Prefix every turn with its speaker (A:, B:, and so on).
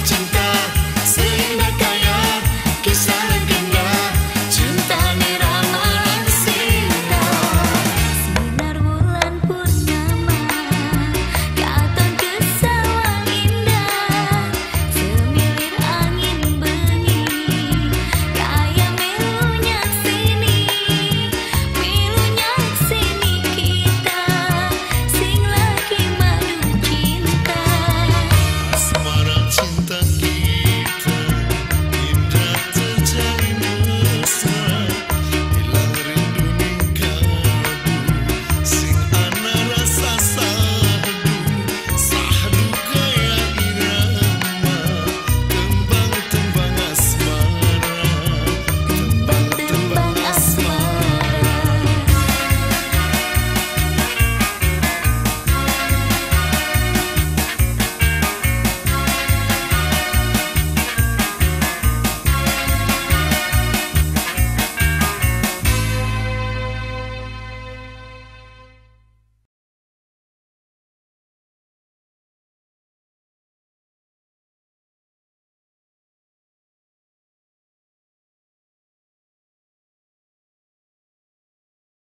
A: Washington.